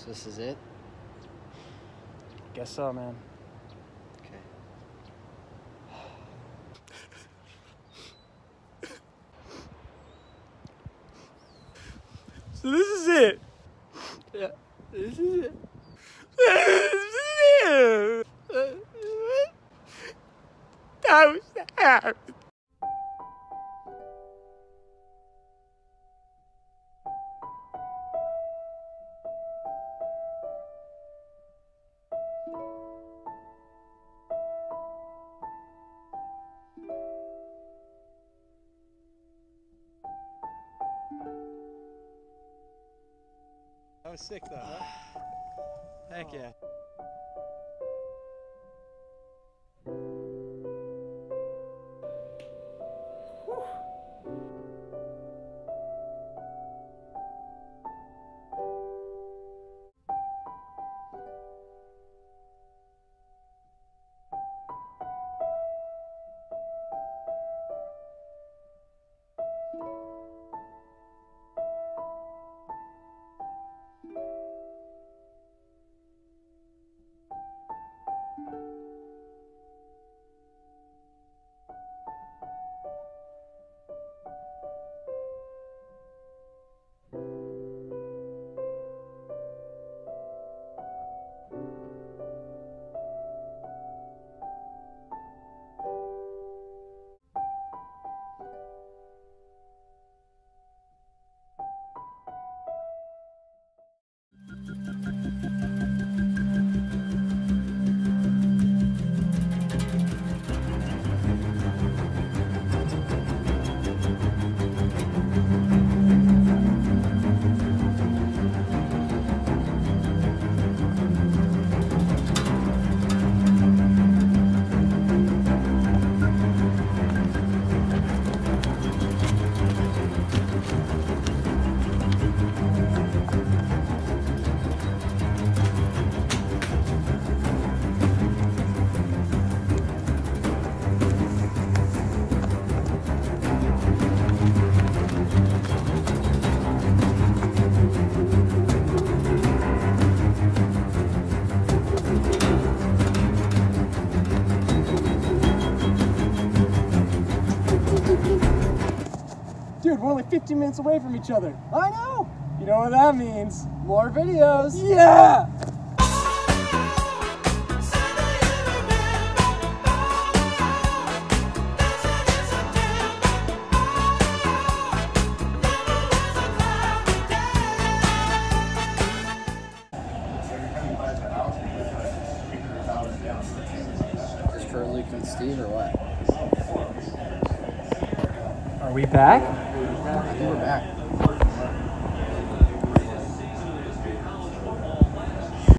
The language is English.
So this is it? Guess so, man. Okay. So this is it. Yeah, this is it. This is That was that. That was sick though, huh? Heck yeah. Dude, we're only 15 minutes away from each other. I know! You know what that means? More videos! Yeah! Just for Luke and Steve or what? Are we back? I think we're back.